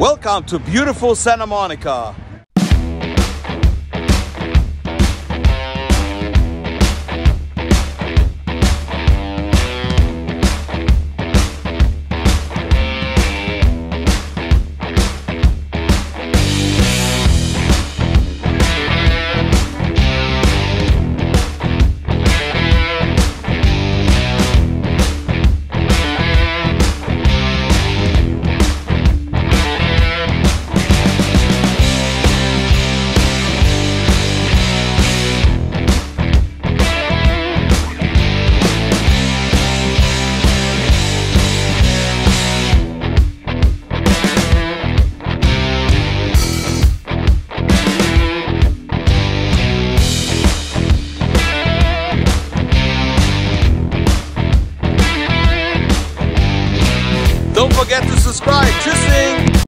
Welcome to beautiful Santa Monica. Don't forget to subscribe. Tschüssing!